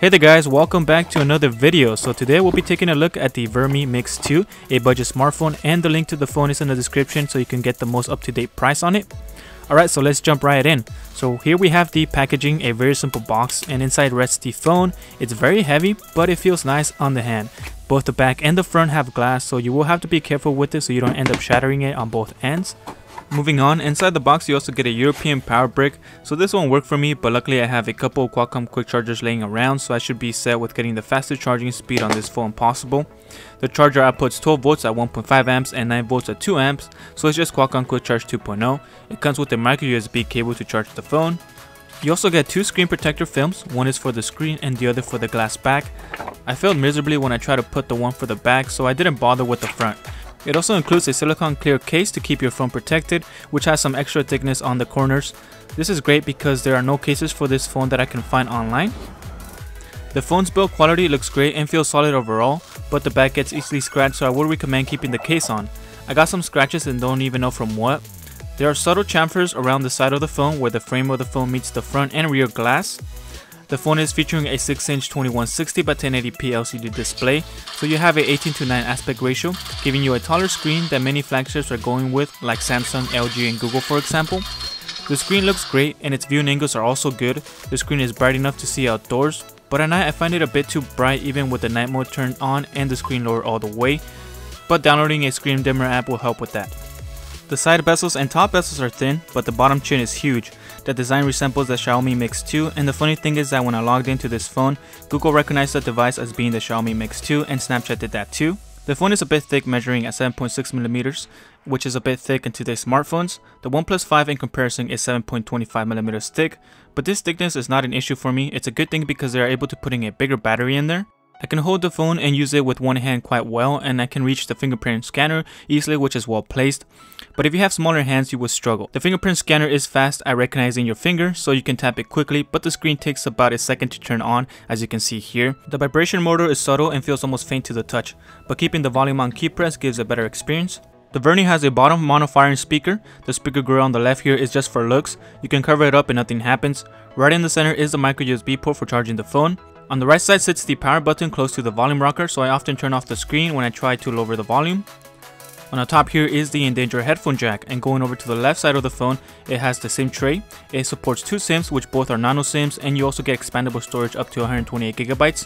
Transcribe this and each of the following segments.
Hey there guys, welcome back to another video. So today we'll be taking a look at the Vernee Mix 2, a budget smartphone and the link to the phone is in the description so you can get the most up-to-date price on it. Alright, so let's jump right in. So here we have the packaging, a very simple box and inside rests the phone. It's very heavy but it feels nice on the hand. Both the back and the front have glass so you will have to be careful with it so you don't end up shattering it on both ends. Moving on, inside the box you also get a European power brick, so this won't work for me, but luckily I have a couple Qualcomm quick chargers laying around, so I should be set with getting the fastest charging speed on this phone possible. The charger outputs 12 volts at 1.5 amps and 9 volts at 2 amps, so it's just Qualcomm Quick Charge 2.0. It comes with a micro USB cable to charge the phone. You also get two screen protector films, one is for the screen and the other for the glass back. I failed miserably when I tried to put the one for the back, so I didn't bother with the front. It also includes a silicone clear case to keep your phone protected, which has some extra thickness on the corners. This is great because there are no cases for this phone that I can find online. The phone's build quality looks great and feels solid overall, but the back gets easily scratched so I would recommend keeping the case on. I got some scratches and don't even know from what. There are subtle chamfers around the side of the phone where the frame of the phone meets the front and rear glass. The phone is featuring a 6-inch 2160x1080p LCD display, so you have a 18 to 9 aspect ratio, giving you a taller screen that many flagships are going with like Samsung, LG and Google for example. The screen looks great and its viewing angles are also good, the screen is bright enough to see outdoors, but at night I find it a bit too bright even with the night mode turned on and the screen lowered all the way, but downloading a screen dimmer app will help with that. The side bezels and top bezels are thin, but the bottom chin is huge. The design resembles the Xiaomi Mix 2, and the funny thing is that when I logged into this phone, Google recognized the device as being the Xiaomi Mix 2 and Snapchat did that too. The phone is a bit thick measuring at 7.6mm, which is a bit thick in today's smartphones. The OnePlus 5 in comparison is 7.25mm thick, but this thickness is not an issue for me. It's a good thing because they are able to put in a bigger battery in there. I can hold the phone and use it with one hand quite well and I can reach the fingerprint scanner easily which is well placed. But if you have smaller hands you will struggle. The fingerprint scanner is fast at recognizing your finger so you can tap it quickly but the screen takes about a second to turn on as you can see here. The vibration motor is subtle and feels almost faint to the touch but keeping the volume on key press gives a better experience. The Vernee has a bottom mono-firing speaker. The speaker grill on the left here is just for looks. You can cover it up and nothing happens. Right in the center is the micro USB port for charging the phone. On the right side sits the power button close to the volume rocker so I often turn off the screen when I try to lower the volume. On the top here is the Endanger headphone jack and going over to the left side of the phone it has the SIM tray. It supports two SIMs which both are nano SIMs and you also get expandable storage up to 128GB.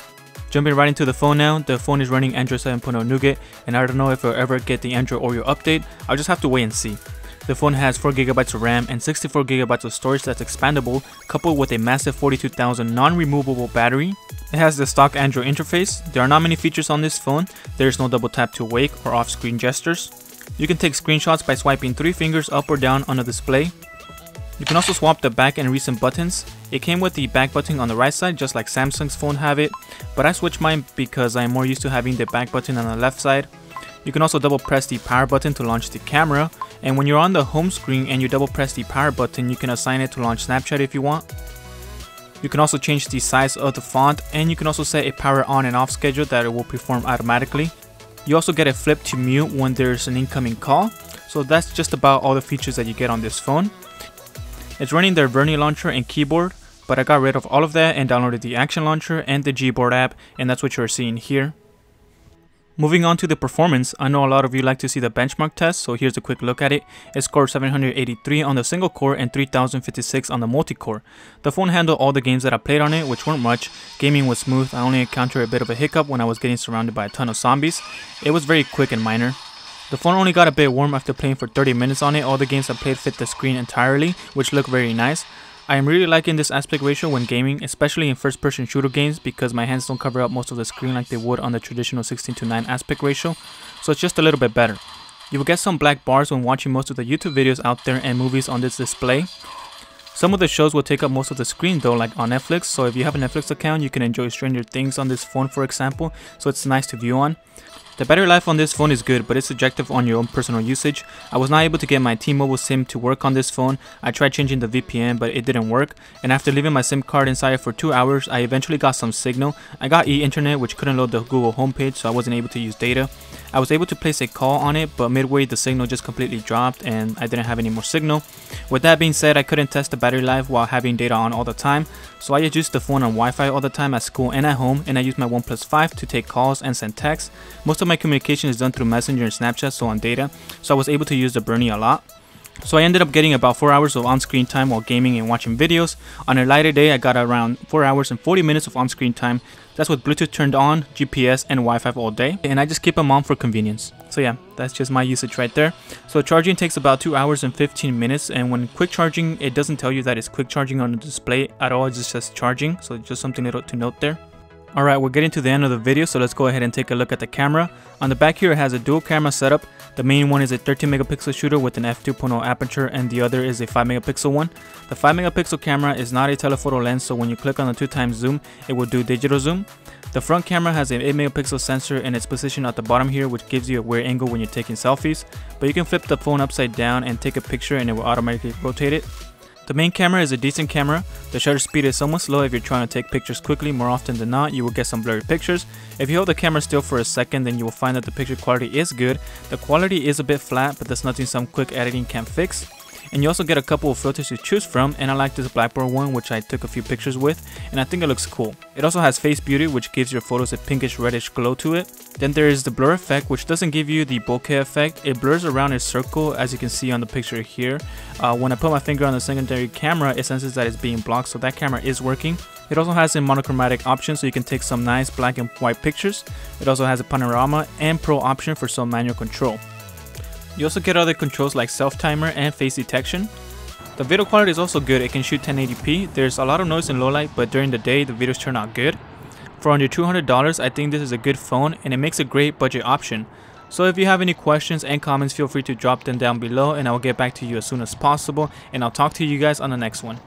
Jumping right into the phone now, the phone is running Android 7.0 Nougat and I don't know if I'll ever get the Android Oreo update, I'll just have to wait and see. The phone has 4GB of RAM and 64GB of storage that's expandable, coupled with a massive 42,000 non-removable battery. It has the stock Android interface. There are not many features on this phone. There is no double tap to wake or off-screen gestures. You can take screenshots by swiping three fingers up or down on the display. You can also swap the back and recent buttons. It came with the back button on the right side just like Samsung's phone have it, but I switched mine because I'm more used to having the back button on the left side. You can also double press the power button to launch the camera, and when you're on the home screen and you double press the power button, you can assign it to launch Snapchat if you want. You can also change the size of the font, and you can also set a power on and off schedule that it will perform automatically. You also get a flip to mute when there's an incoming call, so that's just about all the features that you get on this phone. It's running the Vernee launcher and keyboard, but I got rid of all of that and downloaded the Action Launcher and the Gboard app, and that's what you're seeing here. Moving on to the performance, I know a lot of you like to see the benchmark test, so here's a quick look at it. It scored 783 on the single core and 3056 on the multi-core. The phone handled all the games that I played on it, which weren't much. Gaming was smooth, I only encountered a bit of a hiccup when I was getting surrounded by a ton of zombies. It was very quick and minor. The phone only got a bit warm after playing for 30 minutes on it, all the games I played fit the screen entirely, which looked very nice. I am really liking this aspect ratio when gaming, especially in first person shooter games because my hands don't cover up most of the screen like they would on the traditional 16 to 9 aspect ratio, so it's just a little bit better. You will get some black bars when watching most of the YouTube videos out there and movies on this display. Some of the shows will take up most of the screen though like on Netflix, so if you have a Netflix account you can enjoy Stranger Things on this phone for example, so it's nice to view on. The battery life on this phone is good, but it's subjective on your own personal usage. I was not able to get my T-Mobile SIM to work on this phone. I tried changing the APN, but it didn't work. And after leaving my SIM card inside for 2 hours, I eventually got some signal. I got e-internet, which couldn't load the Google homepage, so I wasn't able to use data. I was able to place a call on it, but midway the signal just completely dropped and I didn't have any more signal. With that being said, I couldn't test the battery life while having data on all the time, so I used the phone on Wi-Fi all the time at school and at home, and I used my OnePlus 5 to take calls and send texts. Most my communication is done through Messenger and Snapchat, so on data, so I was able to use the Vernee a lot. So I ended up getting about 4 hours of on-screen time while gaming and watching videos. On a lighter day, I got around 4 hours and 40 minutes of on-screen time. That's with Bluetooth turned on, GPS, and Wi-Fi all day. And I just keep them on for convenience. So yeah, that's just my usage right there. So charging takes about 2 hours and 15 minutes. And when quick charging, it doesn't tell you that it's quick charging on the display at all. It just says charging. So just something to note there. Alright, we're getting to the end of the video, so let's go ahead and take a look at the camera. On the back here, it has a dual camera setup. The main one is a 13 megapixel shooter with an f2.0 aperture and the other is a 5 megapixel one. The 5 megapixel camera is not a telephoto lens, so when you click on the 2 times zoom, it will do digital zoom. The front camera has an 8 megapixel sensor and it's positioned at the bottom here which gives you a weird angle when you're taking selfies, but you can flip the phone upside down and take a picture and it will automatically rotate it. The main camera is a decent camera. The shutter speed is somewhat slow if you're trying to take pictures quickly. More often than not, you will get some blurry pictures. If you hold the camera still for a second, then you will find that the picture quality is good. The quality is a bit flat, but that's nothing some quick editing can't fix. And you also get a couple of filters to choose from and I like this Blackboard one which I took a few pictures with and I think it looks cool. It also has face beauty which gives your photos a pinkish reddish glow to it. Then there is the blur effect which doesn't give you the bokeh effect. It blurs around a circle as you can see on the picture here. Uh, when I put my finger on the secondary camera it senses that it's being blocked so that camera is working. It also has a monochromatic option so you can take some nice black and white pictures. It also has a panorama and pro option for some manual control. You also get other controls like self-timer and face detection. The video quality is also good, it can shoot 1080p. There's a lot of noise in low light, but during the day the videos turn out good. For under $200, I think this is a good phone and it makes a great budget option. So if you have any questions and comments, feel free to drop them down below and I will get back to you as soon as possible and I'll talk to you guys on the next one.